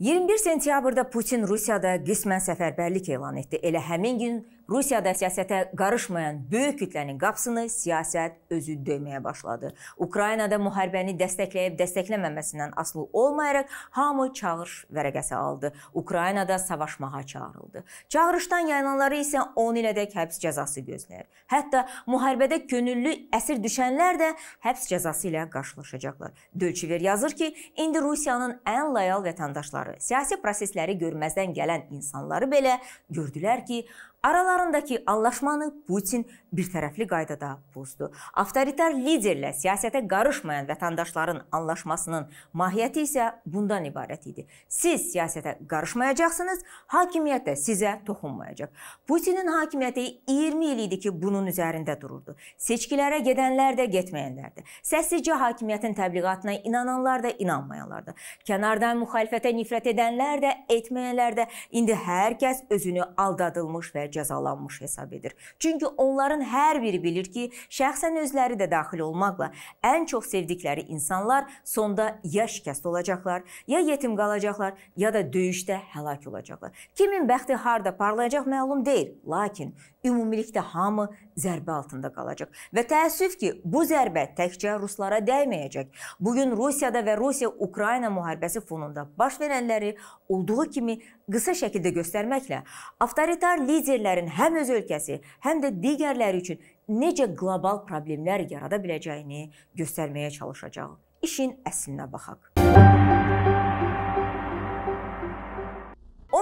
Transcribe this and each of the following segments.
21 sentyabrda Putin Rusiyada qismən səfərbərlik elan etdi. Elə həmin gün Rusiyada siyasətə qarışmayan böyük kütlənin qapısını siyasət özü döyməyə başladı. Ukraynada müharibəni dəstəkləyib dəstəkləməməsindən asılı olmayaraq hamı çağırış vərəqəsi aldı. Ukraynada savaşmağa çağırıldı. Çağırışdan yayılanları isə 10 ilədək həbs cəzası gözləyir. Hətta müharibədə könüllü əsir düşənlər də həbs cəzası ilə qarşılaşacaqlar. Dölçiver yazır ki, indi Rusiyanın ən loyal vətəndaşları, siyasi prosesləri görməzdən gələn insanları belə gördülər ki, Aralarındakı anlaşmanı Putin birtərəfli qaydada pozdu. Avtoritar liderlə siyasətə qarışmayan vətəndaşların anlaşmasının mahiyyəti isə bundan ibarət idi. Siz siyasətə qarışmayacaqsınız, hakimiyyət də sizə toxunmayacaq. Putinin hakimiyyəti 20 il idi ki, bunun üzərində dururdu. Seçkilərə gedənlər də, getməyənlər də. Səssizcə hakimiyyətin təbliğatına inananlar da, inanmayanlar da. Kənardan müxalifətə nifrət edənlər də, etməyənlər də indi hər kəs özünü aldadılmış və cəzalanmış hesab edir. Çünki onların hər biri bilir ki, şəxsən özləri də daxil olmaqla ən çox sevdikləri insanlar sonda ya şikəst olacaqlar, ya yetim qalacaqlar, ya da döyüşdə həlak olacaqlar. Kimin bəxti harda parlayacaq məlum deyil, lakin ümumilikdə hamı zərbə altında qalacaq. Və təəssüf ki, bu zərbə təkcə ruslara dəyməyəcək. Bu gün Rusiyada və Rusiya-Ukrayna müharibəsi fonunda baş verənləri olduğu kimi qısa şəkildə göstərməklə avtoritar liderlərin həm öz ölkəsi, həm də digərləri üçün necə qlobal problemlər yarada biləcəyini göstərməyə çalışacaq. İşin əslinə baxaq.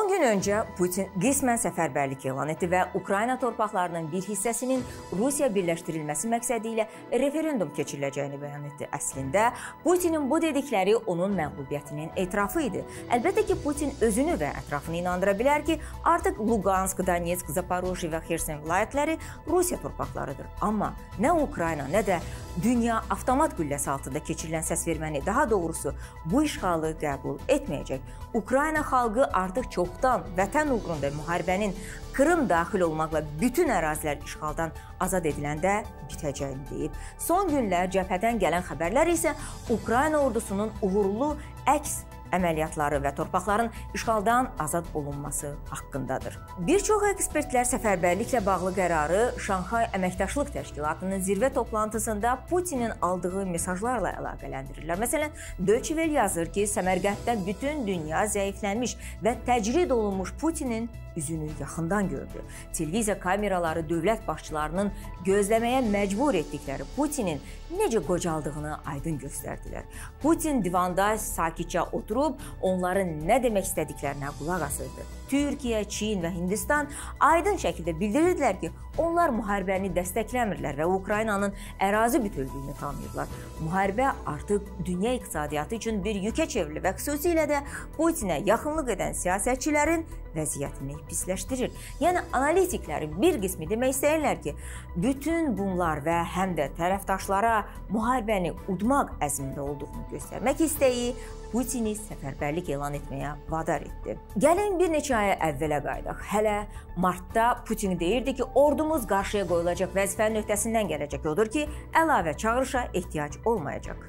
10 gün öncə Putin qismən səfərbərlik elan etdi və Ukrayna torpaqlarının bir hissəsinin Rusiya birləşdirilməsi məqsədi ilə referendum keçiriləcəyini bəyan etdi. Əslində Putinin bu dedikləri onun məğlubiyyətinin etirafı idi. Əlbəttə ki, Putin özünü və ətrafını inandıra bilər ki, artıq Luqansk, Donetsk, Zaporojye və Xerson vilayətləri Rusiya torpaqlarıdır. Amma nə Ukrayna, nə də dünya avtomat qülləsi altında keçirilən səsverməni, daha doğrusu bu işğalı qəbul etməyəcək. Ukrayna xalqı artıq çoxdan vətən uğrunda müharibənin Krım daxil olmaqla bütün ərazilər işğaldan azad ediləndə bitəcəyini deyib. Son günlər cəbhədən gələn xəbərlər isə Ukrayna ordusunun uğurlu əks əməliyyatları və torpaqların işğaldan azad olunması haqqındadır. Bir çox ekspertlər səfərbərliklə bağlı qərarı Şanxay Əməkdaşlıq Təşkilatının zirvə toplantısında Putinin aldığı mesajlarla əlaqələndirirlər. Məsələn, Deutsche Welle yazır ki, Səmərqənddə bütün dünya zəiflənmiş və təcrid olunmuş Putinin üzünü yaxından gördü. Televiziya kameraları dövlət başçılarının gözləməyə məcbur etdikləri Putinin necə qocaldığını aydın göstərdilər. Putin divanda sakitcə oturub onların nə demək istədiklərinə qulaq asırdı. Türkiyə, Çin və Hindistan aydın şəkildə bildirirdilər ki, onlar müharibəni dəstəkləmirlər və Ukraynanın ərazi bütövlüyünü tanıyırlar. Müharibə artıq dünya iqtisadiyyatı üçün bir yükə çevrilib və xüsusilə də Putinə yaxınlıq edən siyasətçilərin vəziyyətini pisləşdirir. Yəni analitiklərin bir qismi demək istəyirlər ki, bütün bunlar və həm də tərəfdaşlara müharibəni udmaq əzmində olduğunu göstərmək istəyi Putini səfərbərlik elan etməyə vadar etdi. Gəlin bir neçə ay əvvələ qayıdaq. Hələ martda Putin deyirdi ki, ordumuz qarşıya qoyulacaq vəzifənin öhdəsindən gələcək. Odur ki, əlavə çağırışa ehtiyac olmayacaq.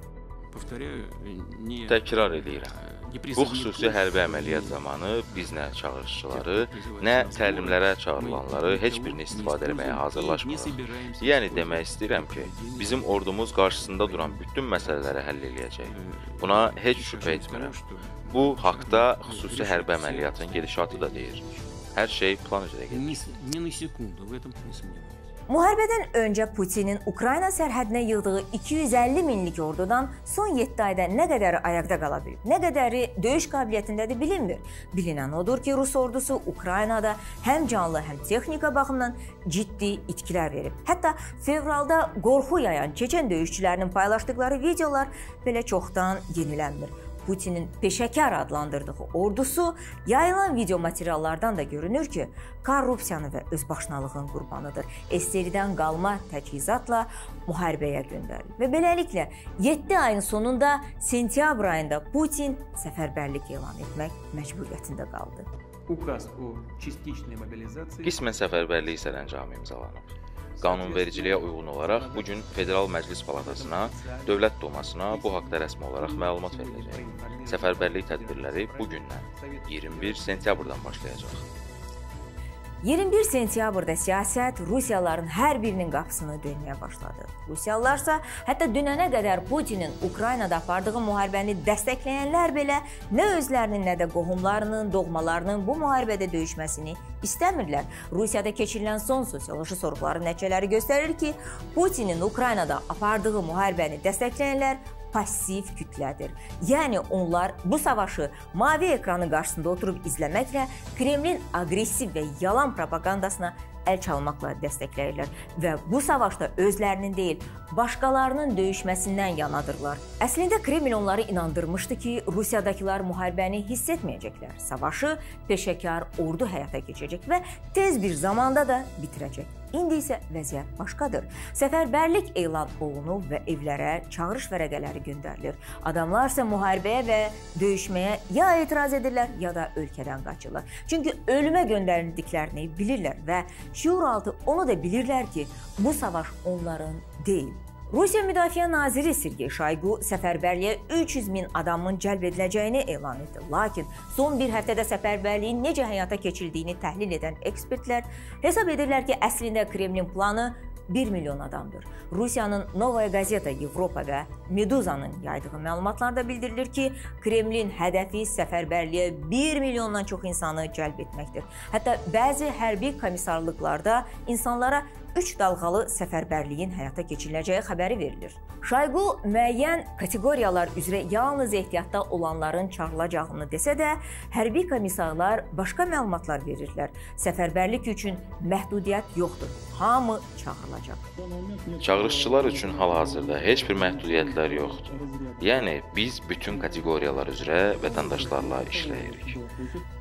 Təkrar edirəm. Bu xüsusi hərbi əməliyyat zamanı biz nə çağırışçıları, nə təlimlərə çağırılanları heç birini istifadə etməyə hazırlaşmırıq. Yəni demək istəyirəm ki, bizim ordumuz qarşısında duran bütün məsələləri həll eləyəcək. Buna heç şübhə etmirəm. Bu haqda xüsusi hərbi əməliyyatın gedişatı da deyir. Hər şey plan üzrə gedir. Müharibədən öncə Putinin Ukrayna sərhədinə yığdığı 250 minlik ordudan son 7 ayda nə qədəri ayaqda qala bilib, nə qədəri döyüş qabiliyyətindədir bilinmir. Bilinən odur ki, Rus ordusu Ukraynada həm canlı, həm texnika baxımından ciddi itkilər verib. Hətta fevralda qorxu yayan Çeçen döyüşçülərinin paylaşdıqları videolar belə çoxdan yenilənmir. Putinin peşəkar adlandırdığı ordusu yayılan video materiallardan da görünür ki, korrupsiyanın və özbaşınalığın qurbanıdır. SSRİ-dən qalma təchizatla müharibəyə göndərilib və beləliklə 7 ayın sonunda sentyabr ayında Putin səfərbərlik elan etmək məcburiyyətində qaldı. Qismən səfərbərlik sərəncamı imzalanıb qanunvericiliyə uyğun olaraq bu gün Federal Məclis Palatasına, Dövlət Dumasına bu haqqda rəsmi olaraq məlumat veriləcək. Səfərbərlik tədbirləri bu gündən 21 sentyabrdan başlayacaq. 21 sentyabrda siyasət Rusiyalıların hər birinin qapısını döyməyə başladı. Rusiyalılarsa hətta dünənə qədər Putinin Ukraynada apardığı müharibəni dəstəkləyənlər belə nə özlərinin, nə də qohumlarının, doğmalarının bu müharibədə döyüşməsini istəmirlər. Rusiyada keçirilən son sosioloji sorğuların nəticələri göstərir ki, Putinin Ukraynada apardığı müharibəni dəstəkləyənlər passiv kütlədir. Yəni onlar bu savaşı mavi ekranı qarşısında oturub izləməklə Kremlin aqressiv və yalan propagandasına əl çalmaqla dəstəkləyirlər və bu savaşda özlərinin deyil, başqalarının döyüşməsindən yanadırlar. Əslində Kreml onları inandırmışdı ki, Rusiyadakılar müharibəni hiss etməyəcəklər. Savaşı peşəkar ordu həyata keçirəcək və tez bir zamanda da bitirəcək. İndi isə vəziyyət başqadır. Səfərbərlik elan olunub və evlərə çağırış vərəqələri göndərilir. Adamlar isə müharibəyə və döyüşməyə ya etiraz edirlər, ya da ölkədən qaçırlar. Çünki ölümə göndərildiklərini bilirlər və şuuraltı onu da bilirlər ki, bu savaş onların deyil. Rusiya Müdafiə naziri Sergey Şaygu səfərbərliyə 300 min adamın cəlb ediləcəyini elan etdi. Lakin son bir həftədə səfərbərliyin necə həyata keçirdiyini təhlil edən ekspertlər hesab edirlər ki, əslində Kremlin planı 1 milyon adamdır. Rusiyanın Novaya Gazeta Avropa və Meduzanın yaydığı məlumatlarda bildirilir ki, Kremlin hədəfi səfərbərliyə 1 milyondan çox insanı cəlb etməkdir. Hətta bəzi hərbi komissarlıqlarda insanlara 3 dalğalı səfərbərliyin həyata keçiriləcəyi xəbəri verilir. Şayqu müəyyən kateqoriyalar üzrə yalnız ehtiyatda olanların çağırılacağını desə də, hərbi komissarlar başqa məlumatlar verirlər. Səfərbərlik üçün məhdudiyyət yoxdur. Hamı çağırılacaq. Çağırışçılar üçün hal-hazırda heç bir məhdudiyyətlər yoxdur. Yəni biz bütün kateqoriyalar üzrə vətəndaşlarla işləyirik.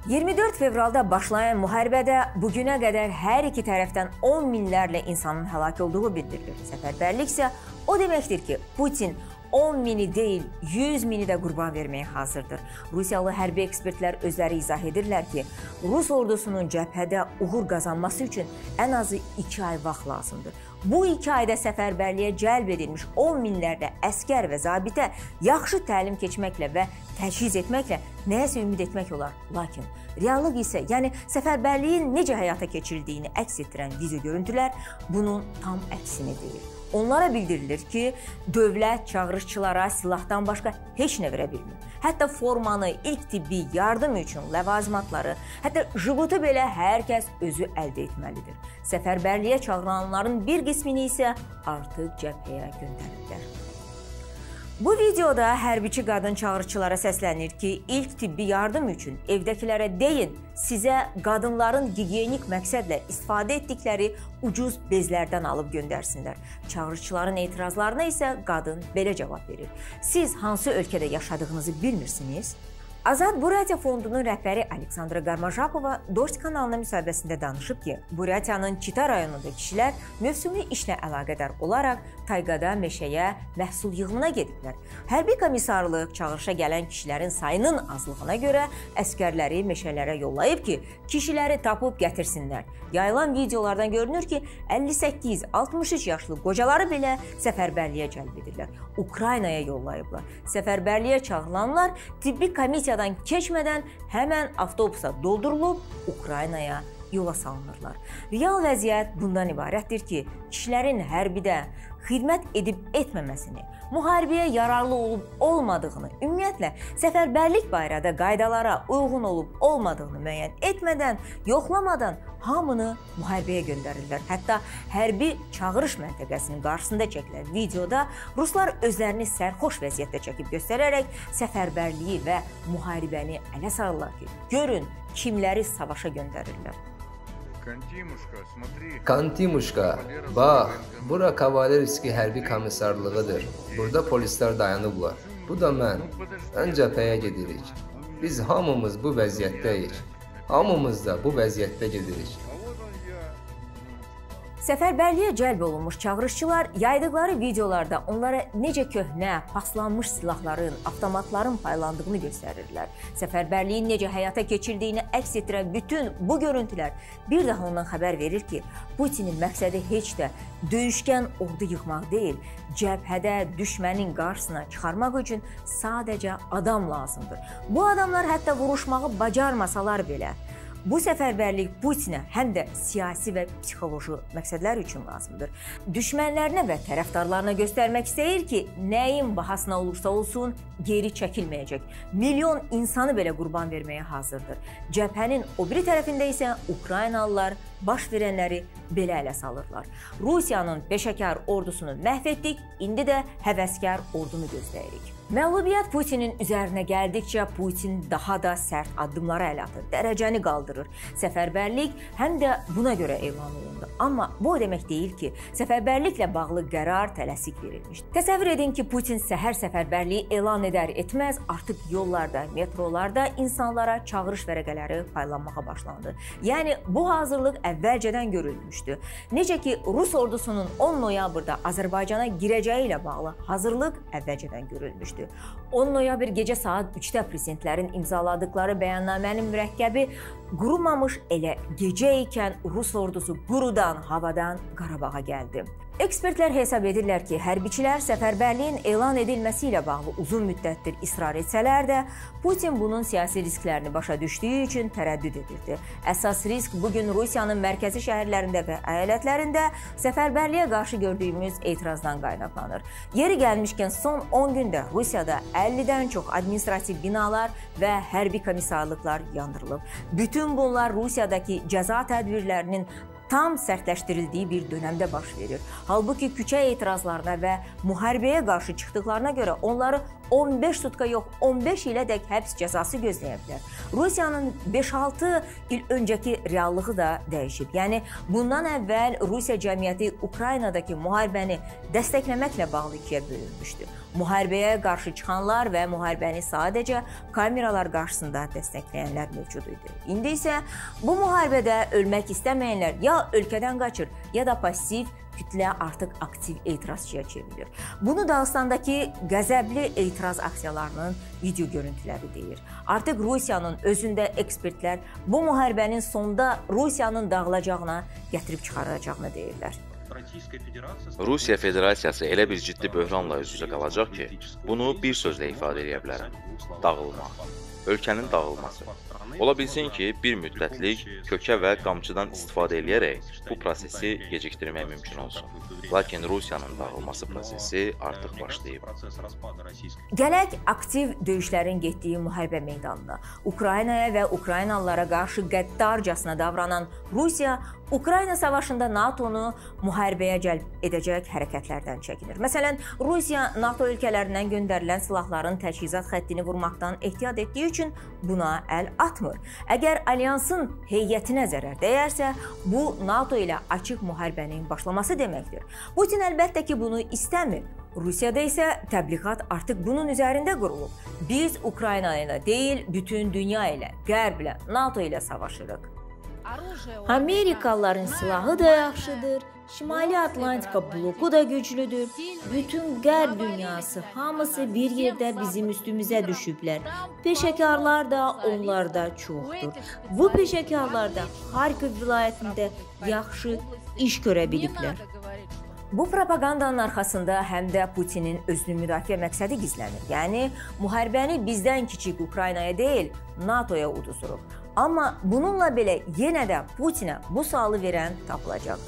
24 fevralda başlayan müharibədə bu günə qədər hər iki tərəfdən 10 minlərlə insanın həlak olduğu bildirilir. Səfərbərlik isə o deməkdir ki, Putin 10 mini deyil, 100 mini də qurban verməyə hazırdır. Rusiyalı hərbi ekspertlər özləri izah edirlər ki, Rus ordusunun cəbhədə uğur qazanması üçün ən azı 2 ay vaxt lazımdır. Bu 2 ayda səfərbərliyə cəlb edilmiş 10 minlərlə əskər və zabitə yaxşı təlim keçməklə və təchiz etməklə nəyəsə ümid etmək olar. Lakin reallıq isə, yəni səfərbərliyin necə həyata keçirildiyini əks etdirən video görüntülər bunun tam əksini deyir. Onlara bildirilir ki, dövlət çağırışçılara silahdan başqa heç nə verə bilmir. Hətta formanı, ilk tibbi yardım üçün ləvazimatları, hətta jibutu belə hər kəs özü əldə etməlidir. Səfərbərliyə çağırılanların bir qismini isə artıq cəbhəyə göndəriblər. Bu videoda hərbiçi qadın çağırıcılara səslənir ki, ilk tibbi yardım üçün evdəkilərə deyin, sizə qadınların gigiyenik məqsədlə istifadə etdikləri ucuz bezlərdən alıb göndərsinlər. Çağırıcıların etirazlarına isə qadın belə cavab verir. Siz hansı ölkədə yaşadığınızı bilmirsiniz? Azad Buratiya fondunun rəhbəri Aleksandra Qarmajapova Dost kanalına müsahibəsində danışıb ki, Buratiyanın Çita rayonunda kişilər mövsümi işlə əlaqədar olaraq tayqada meşəyə məhsul yığımına gediblər. Hərbi komissarlıq çağırışa gələn kişilərin sayının azlığına görə əskərləri meşələrə yollayıb ki, kişiləri tapıb gətirsinlər. Yayılan videolardan görünür ki, 58-63 yaşlı qocaları belə səfərbərliyə cəlb edirlər. Ukraynaya yollayıblar. Səfərbərliyə çağırılanlar tibbi komissiyadan keçmədən həmən avtobusa doldurulub Ukraynaya yola salınırlar. Real vəziyyət bundan ibarətdir ki, kişilərin hərbidə xidmət edib etməməsini, müharibəyə yararlı olub olmadığını, ümumiyyətlə səfərbərlik barədə qaydalara uyğun olub olmadığını müəyyən etmədən, yoxlamadan hamını müharibəyə göndərirlər. Hətta hərbi çağırış məntəqəsinin qarşısında çəkilən videoda ruslar özlərini sərxoş vəziyyətdə çəkib göstərərək səfərbərliyi və müharibəni ələ salırlar ki, görün kimləri savaşa göndərirlər. Kantimuşka, bax, bura Kavalerski hərbi komissarlığıdır. Burada polislər dayanıblar. Bu da mən. Ön cəbhəyə gedirik. Biz hamımız bu vəziyyətdəyik. Hamımız da bu vəziyyətdə gedirik. Səfərbərliyə cəlb olunmuş çağırışçılar yaydıqları videolarda onlara necə köhnə, paslanmış silahların, avtomatların paylandığını göstərirlər. Səfərbərliyin necə həyata keçirdiyini əks etdirən bütün bu görüntülər bir daha ondan xəbər verir ki, Putinin məqsədi heç də döyüşkən ordu yığmaq deyil, cəbhədə düşmənin qarşısına çıxarmaq üçün sadəcə adam lazımdır. Bu adamlar hətta vuruşmağı bacarmasalar belə Bu səfərbərlik Putinə həm də siyasi və psixoloji məqsədlər üçün lazımdır. Düşmənlərinə və tərəfdarlarına göstərmək istəyir ki, nəyin bahasına olursa olsun geri çəkilməyəcək. Milyon insanı belə qurban verməyə hazırdır. Cəbhənin o biri tərəfində isə Ukraynalılar baş verənləri belə ələ salırlar. Rusiyanın peşəkar ordusunu məhv etdik, indi də həvəskar ordunu gözləyirik. Məğlubiyyət Putinin üzərinə gəldikcə Putin daha da sərt addımlara əl atır, dərəcəni qaldırır. Səfərbərlik həm də buna görə elan olundu. Amma bu o demək deyil ki, səfərbərliklə bağlı qərar tələsik verilmişdi. Təsəvvür edin ki, Putin səhər səfərbərliyi elan edər etməz artıq yollarda, metrolarda insanlara çağırış vərəqələri paylanmağa başlandı. Yəni bu hazırlıq əvvəlcədən görülmüşdü. Necə ki, Rus ordusunun 10 noyabrda Azərbaycana girəcəyi ilə bağlı hazırlıq əvvəlcədən görülmüşdü düşdü. 10 noyabr gecə saat 3-də prezidentlərin imzaladıkları bəyannamənin mürəkkəbi qurumamış elə gecə ikən Rus ordusu qurudan, havadan Qarabağa gəldi. Ekspertlər hesab edirlər ki, hərbiçilər səfərbərliyin elan edilməsi ilə bağlı uzun müddətdir israr etsələr də, Putin bunun siyasi risklərini başa düşdüyü üçün tərəddüd edirdi. Əsas risk bu gün Rusiyanın mərkəzi şəhərlərində və əyalətlərində səfərbərliyə qarşı gördüyümüz etirazdan qaynaqlanır. Yeri gəlmişkən son 10 gündə Rusiyada 50-dən çox administrativ binalar və hərbi komissarlıqlar yandırılıb. Bütün bunlar Rusiyadakı cəza tədbirlərinin tam sərtləşdirildiyi bir dövrdə baş verir. Halbuki küçə etirazlarına və müharibəyə qarşı çıxdıqlarına görə onları 15 sutka yox, 15 ilədək həbs cəzası gözləyə bilər. Rusiyanın 5-6 il öncəki reallığı da dəyişib. Yəni bundan əvvəl Rusiya cəmiyyəti Ukraynadakı müharibəni dəstəkləməklə bağlı ikiyə bölünmüşdü. Müharibəyə qarşı çıxanlar və müharibəni sadəcə kameralar qarşısında dəstəkləyənlər mövcud idi. İndi isə bu müharibədə ölmək istəməyənlər ya ölkədən qaçır, ya da passiv kütlə artıq aktiv etirazçıya çevrilir. Bunu Dağıstandakı qəzəbli etiraz aksiyalarının video görüntüləri deyir. Artıq Rusiyanın özündə ekspertlər bu müharibənin sonda Rusiyanın dağılacağına, gətirib çıxaracağını deyirlər. Rusiya Federasiyası elə bir ciddi böhranla üz-üzə qalacaq ki, bunu bir sözlə ifadə edə bilərəm. Dağılmaq. Ölkənin dağılması. Ola bilsin ki, bir müddətlik kökə və qamçıdan istifadə edərək bu prosesi gecikdirmək mümkün olsun. Lakin Rusiyanın dağılması prosesi artıq başlayıb. Gələk aktiv döyüşlərin getdiyi müharibə meydanına. Ukraynaya və Ukraynalılara qarşı qəddarcasına davranan Rusiya Ukrayna savaşında NATO-nu müharibəyə cəlb edəcək hərəkətlərdən çəkinir. Məsələn, Rusiya NATO ölkələrindən göndərilən silahların təchizat xəttini vurmaqdan ehtiyat etdiyi üçün buna əl atmır. Əgər alyansın heyətinə zərər dəyərsə, bu NATO ilə açıq müharibənin başlaması deməkdir. Putin əlbəttə ki, bunu istəmir. Rusiyada isə təbliğat artıq bunun üzərində qurulub. Biz Ukrayna ilə deyil, bütün dünya ilə, Qərblə, NATO ilə savaşırıq. Amerikalıların silahı da yaxşıdır. Şimali Atlantika bloku da güclüdür. Bütün qərb dünyası hamısı bir yerdə bizim üstümüzə düşüblər. Peşəkarlar da onlarda çoxdur. Bu peşəkarlar da Xarkov vilayətində yaxşı iş görə biliblər. Bu propagandanın arxasında həm də Putinin özünü müdafiə məqsədi gizlənir. Yəni müharibəni bizdən kiçik Ukraynaya deyil, NATO-ya uduzuruq. Amma bununla belə yenə də Putinə bu sualı verən tapılacaq.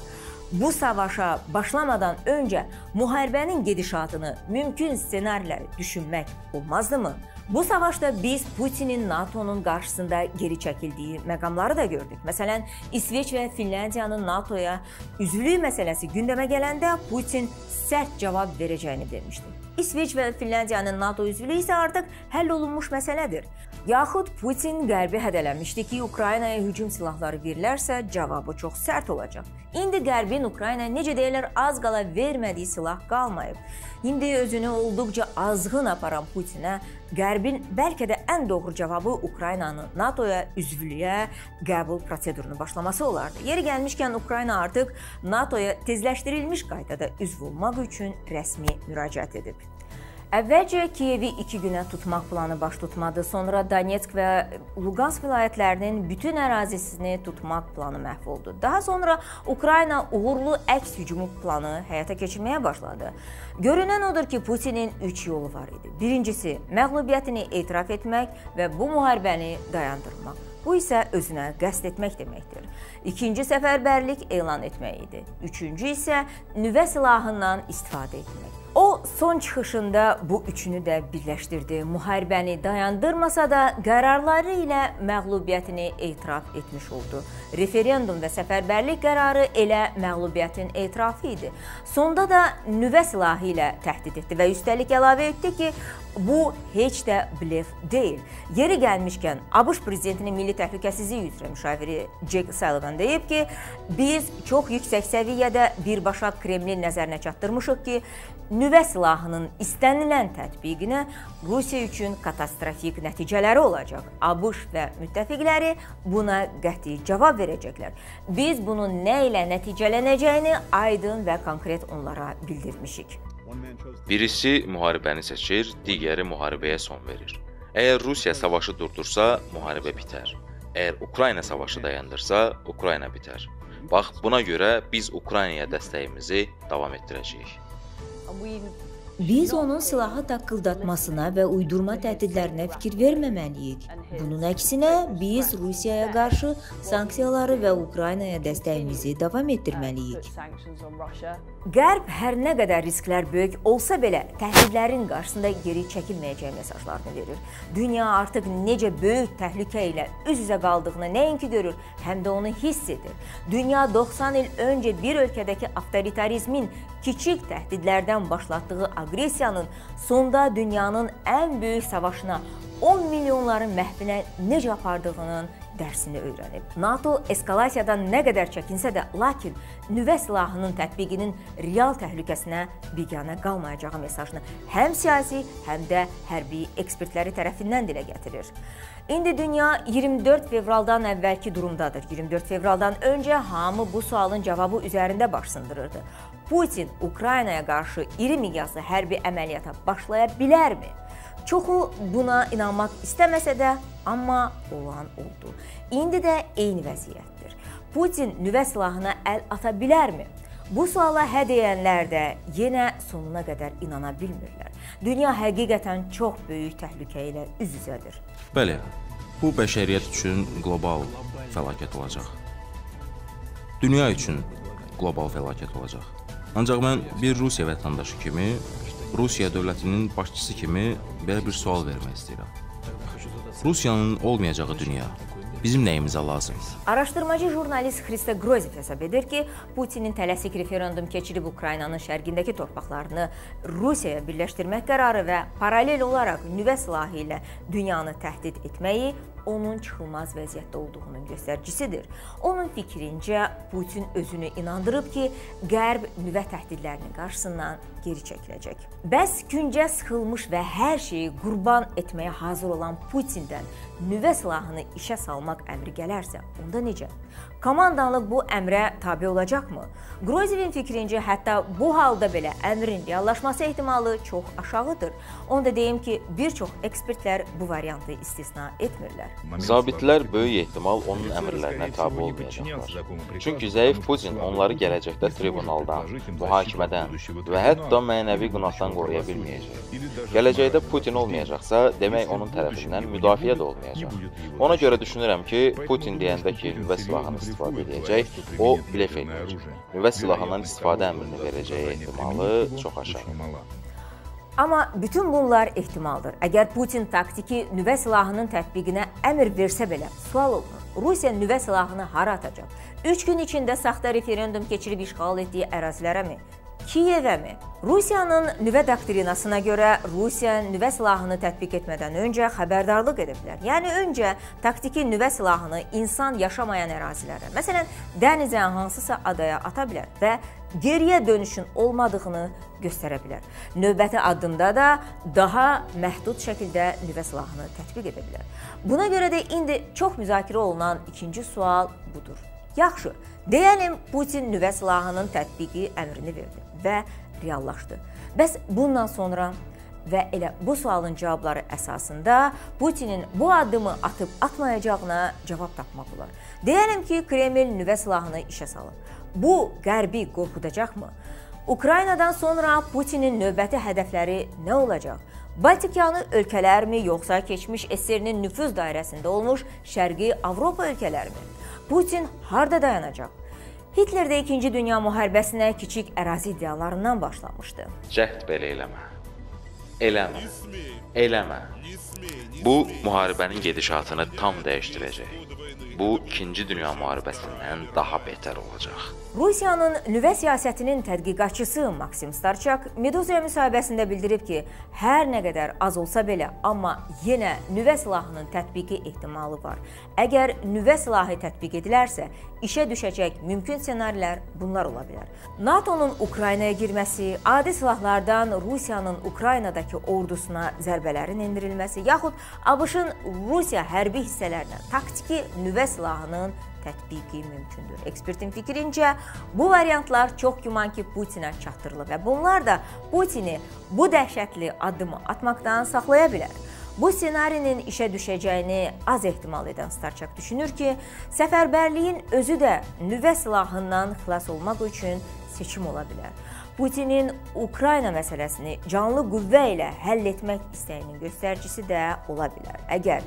Bu savaşa başlamadan öncə müharibənin gedişatını mümkün ssenarilər düşünmək olmazdımı? Bu savaşda biz Putinin NATO-nun qarşısında geri çəkildiyi məqamları da gördük. Məsələn, İsveç və Finlandiyanın NATO-ya üzvlük məsələsi gündəmə gələndə Putin sərt cavab verəcəyini demişdi. İsveç və Finlandiyanın NATO üzvlüyü isə artıq həll olunmuş məsələdir. Yaxud Putin Qərbi hədələmişdi ki, Ukraynaya hücum silahları verilərsə, cavabı çox sərt olacaq. İndi Qərbin Ukraynaya necə deyirlər, az qala vermədiyi silah qalmayıb. İndi özünü olduqca azğın aparan Putinə Qərbin bəlkə də ən doğru cavabı Ukraynanın NATO-ya üzvlüyə qəbul prosedurunu başlaması olardı. Yeri gəlmişkən Ukrayna artıq NATO-ya tezləşdirilmiş qaydada üzv olmaq üçün rəsmi müraciət edib. Əvvəlcə Kiyevi 2 günə tutmaq planı baş tutmadı. Sonra Donetsk və Luqansk vilayətlərinin bütün ərazisini tutmaq planı məhv oldu. Daha sonra Ukrayna uğurlu əks hücumu planı həyata keçirməyə başladı. Görünən odur ki, Putinin 3 yolu var idi. Birincisi, məğlubiyyətini etiraf etmək və bu müharibəni dayandırmaq. Bu isə özünə qəsd etmək deməkdir. İkinci səfərbərlik elan etmək idi. Üçüncü isə nüvə silahından istifadə etmək. O son çıxışında bu üçünü də birləşdirdi. Müharibəni dayandırmasa da qərarları ilə məğlubiyyətini etiraf etmiş oldu. Referendum və səfərbərlik qərarı elə məğlubiyyətin etirafı idi. Sonda da nüvə silahı ilə təhdid etdi və üstəlik əlavə etdi ki, bu heç də blef deyil. Yeri gəlmişkən ABŞ prezidentinin milli təhlükəsizlik üzrə müşaviri Jake Sullivan deyib ki, biz çox yüksək səviyyədə birbaşa Kremlin nəzərinə çatdırmışıq ki, nüvə silahının istənilən tətbiqinə Rusiya üçün katastrofik nəticələri olacaq. ABŞ və müttəfiqləri buna qəti cavab verəcəklər. Biz bunun nə ilə nəticələnəcəyini aydın və konkret onlara bildirmişik. Birisi müharibəni seçir, digəri müharibəyə son verir. Əgər Rusiya savaşı durdursa, müharibə bitər. Əgər Ukrayna savaşı dayandırsa, Ukrayna bitər. Bax, buna görə biz Ukraynaya dəstəyimizi davam etdirəcəyik. Biz onun silahı taqqıldatmasına və uydurma təhdidlərinə fikir verməməliyik. Bunun əksinə, biz Rusiyaya qarşı sanksiyaları və Ukraynaya dəstəyimizi davam etdirməliyik. Qərb hər nə qədər risklər böyük olsa belə, təhdidlərin qarşısında geri çəkilməyəcəyi mesajlarını verir. Dünya artıq necə böyük təhlükə ilə üz-üzə qaldığını nəinki görür, həm də onu hiss edir. Dünya 90 il öncə bir ölkədəki avtoritarizmin kiçik təhdidlərdən başlatdığı aqressiyanın sonda dünyanın ən böyük savaşına 10 milyonların məhvinə necə apardığının dərsini öyrənib. NATO eskalasiyadan nə qədər çəkinsə də, lakin nüvə silahının tətbiqinin real təhlükəsinə biganə qalmayacağı mesajını həm siyasi, həm də hərbi ekspertləri tərəfindən dilə gətirir. İndi dünya 24 fevraldan əvvəlki durumdadır. 24 fevraldan öncə hamı bu sualın cavabı üzərində baş sındırırdı. Putin Ukraynaya qarşı iri miqyaslı hərbi əməliyyata başlaya bilərmi? Çoxu buna inanmaq istəməsə də, amma olan oldu. İndi də eyni vəziyyətdir. Putin nüvə silahına əl ata bilərmi? Bu suala hə deyənlər də yenə sonuna qədər inana bilmirlər. Dünya həqiqətən çox böyük təhlükə ilə üz-üzədir. Bəli, bu bəşəriyyət üçün qlobal fəlakət olacaq. Dünya üçün qlobal fəlakət olacaq. Ancaq mən bir Rusiya vətəndaşı kimi, Rusiya dövlətinin başçısı kimi belə bir sual vermək istəyirəm. Rusiyanın olmayacağı dünya bizim nəyimizə lazımdır? Araşdırmacı jurnalist Xristo Grozov hesab edir ki, Putinin tələsik referendum keçirib Ukraynanın şərqindəki torpaqlarını Rusiyaya birləşdirmək qərarı və paralel olaraq nüvə silahı ilə dünyanı təhdid etməyi onun çıxılmaz vəziyyətdə olduğunun göstəricisidir. Onun fikrincə Putin özünü inandırıb ki, Qərb nüvə təhdidlərinin qarşısından geri çəkiləcək. Bəs küncə sıxılmış və hər şeyi qurban etməyə hazır olan Putindən nüvə silahını işə salmaq əmri gələrsə, onda necə? Komandanlıq bu əmrə tabe olacaqmı? Grozevin fikrincə hətta bu halda belə əmrin reallaşması ehtimalı çox aşağıdır. Onu da deyim ki, bir çox ekspertlər bu variantı istisna etmirlər. Zabitlər böyük ehtimal onun əmrlərinə tabe olmayacaqlar. Çünki zəif Putin onları gələcəkdə tribunaldan, mühakimədən və hətta mənəvi qınaqdan qoruya bilməyəcək. Gələcəkdə Putin olmayacaqsa, demək onun tərəfindən müdafiə də olmayacaq. Ona görə düşünürəm ki, Putin deyəndə ki, nüvə silahını istifadə edəcək, o blef edəcək. Nüvə silahından istifadə əmrini verəcəyi ehtimalı çox aşağıdır. Amma bütün bunlar ehtimaldır. Əgər Putin taktiki nüvə silahının tətbiqinə əmr versə belə, sual olunur. Rusiya nüvə silahını hara atacaq? 3 gün içində saxta referendum keçirib işğal etdiyi ərazilərəmi? Kiyevəmi? Rusiyanın nüvə doktrinasına görə Rusiya nüvə silahını tətbiq etmədən öncə xəbərdarlıq edə bilər. Yəni öncə taktiki nüvə silahını insan yaşamayan ərazilərə, məsələn, dənizə hansısa adaya ata bilər və geriyə dönüşün olmadığını göstərə bilər. Növbəti addımda da daha məhdud şəkildə nüvə silahını tətbiq edə bilər. Buna görə də indi çox müzakirə olunan ikinci sual budur. Yaxşı, deyəlim Putin nüvə silahının tətbiqi əmrini verdi və reallaşdı. Bəs bundan sonra və elə bu sualın cavabları əsasında Putinin bu addımı atıb atmayacağına cavab tapmaq olar. Deyəlim ki, Kreml nüvə silahını işə salıb. Bu Qərbi qorxudacaqmı? Ukraynadan sonra Putinin növbəti hədəfləri nə olacaq? Baltikyanı ölkələrmi, yoxsa keçmiş SSR-nin nüfuz dairəsində olmuş Şərqi Avropa ölkələrmi? Putin harda dayanacaq? Hitler də 2-ci Dünya müharibəsinə kiçik ərazi iddialarından başlamışdı. Cəhd belə eləmə. Eləmə. Eləmə. Bu müharibənin gedişatını tam dəyişdirəcək. Bu 2-ci Dünya müharibəsindən daha betər olacaq. Rusiyanın nüvə siyasətinin tədqiqatçısı Maksim Starçak Meduzaya müsahibəsində bildirib ki, hər nə qədər az olsa belə, amma yenə nüvə silahının tətbiqi ehtimalı var. Əgər nüvə silahı tətbiq edilərsə, işə düşəcək mümkün ssenarilər bunlar ola bilər. NATO-nun Ukraynaya girməsi, adi silahlardan Rusiyanın Ukraynadakı ordusuna zərbələrin endirilməsi, yaxud ABŞ-ın Rusiya hərbi hissələrinə taktiki nüvə silahının tətbiqi mümkündür. Ekspertin fikrincə, bu variantlar çox güman ki, Putinə çatdırılıb və bunlar da Putini bu dəhşətli addımı atmaqdan saxlaya bilər. Bu ssenarinin işə düşəcəyini az ehtimal edən Starçak düşünür ki, səfərbərliyin özü də nüvə silahından xilas olmaq üçün seçim ola bilər. Putinin Ukrayna məsələsini canlı qüvvə ilə həll etmək istəyinin göstəricisi də ola bilər. Əgər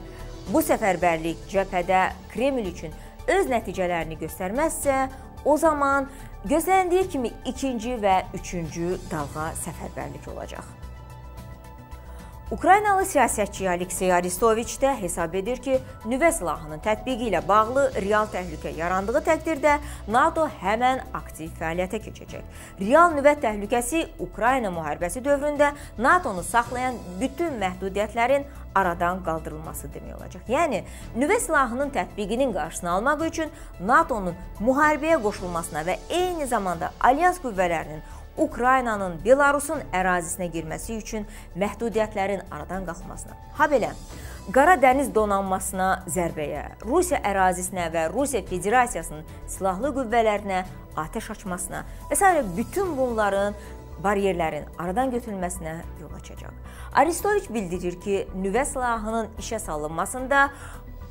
bu səfərbərlik cəbhədə Kreml üçün öz nəticələrini göstərməzsə, o zaman gözləndiyi kimi ikinci və üçüncü dalğa səfərbərlik olacaq. Ukraynalı siyasətçi Aleksey Aristoviç də hesab edir ki, nüvə silahının tətbiqi ilə bağlı real təhlükə yarandığı təqdirdə NATO həmən aktiv fəaliyyətə keçəcək. Real nüvə təhlükəsi Ukrayna müharibəsi dövründə NATO-nu saxlayan bütün məhdudiyyətlərin aradan qaldırılması demək olacaq. Yəni nüvə silahının tətbiqinin qarşısını almaq üçün NATO-nun müharibəyə qoşulmasına və eyni zamanda alyans qüvvələrinin Ukraynanın Belarusun ərazisinə girməsi üçün məhdudiyyətlərin aradan qalxmasına. Ha belə Qara dəniz donanmasına zərbəyə, Rusiya ərazisinə və Rusiya Federasiyasının silahlı qüvvələrinə atəş açmasına və s. bütün bunların baryerlərin aradan götürülməsinə yol açacaq. Aristoviç bildirir ki, nüvə silahının işə salınmasında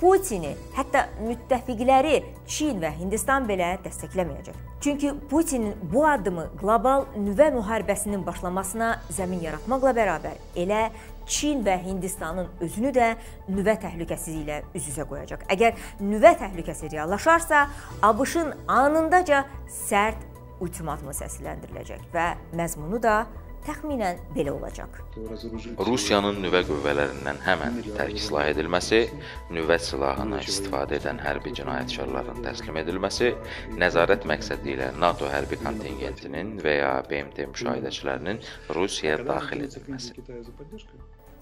Putini, hətta müttəfiqləri Çin və Hindistan belə dəstəkləməyəcək. Çünki Putinin bu addımı qlobal nüvə müharibəsinin başlamasına zəmin yaratmaqla bərabər elə Çin və Hindistanın özünü də nüvə təhlükəsi ilə üz-üzə qoyacaq. Əgər nüvə təhlükəsi reallaşarsa, ABŞ-ın anındaca sərt ultimatumu səsləndiriləcək və məzmunu da təxminən belə olacaq. Rusiyanın nüvə qüvvələrindən həmən tərk silah edilməsi, nüvə silahını istifadə edən hərbi cinayətkarların təslim edilməsi, nəzarət məqsədi ilə NATO hərbi kontingentinin və ya BMT müşahidəçilərinin Rusiyaya daxil edilməsi.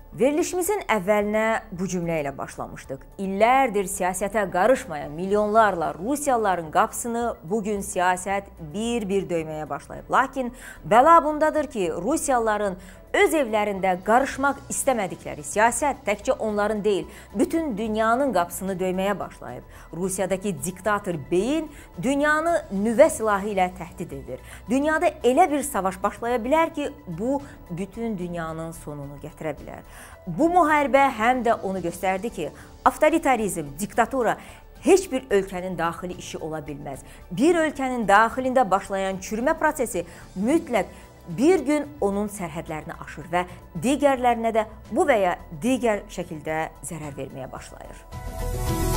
Verilişimizin əvvəlinə bu cümlə ilə başlamışdıq. İllərdir siyasətə qarışmayan milyonlarla Rusiyalıların qapısını bu gün siyasət bir-bir döyməyə başlayıb. Lakin bəla bundadır ki, Rusiyalıların öz evlərində qarışmaq istəmədikləri siyasət təkcə onların deyil, bütün dünyanın qapısını döyməyə başlayıb. Rusiyadakı diktator beyin dünyanı nüvə silahı ilə təhdid edir. Dünyada elə bir savaş başlaya bilər ki, bu bütün dünyanın sonunu gətirə bilər. Bu müharibə həm də onu göstərdi ki, avtoritarizm, diktatura heç bir ölkənin daxili işi ola bilməz. Bir ölkənin daxilində başlayan çürümə prosesi mütləq bir gün onun sərhədlərini aşır və digərlərinə də bu və ya digər şəkildə zərər verməyə başlayır.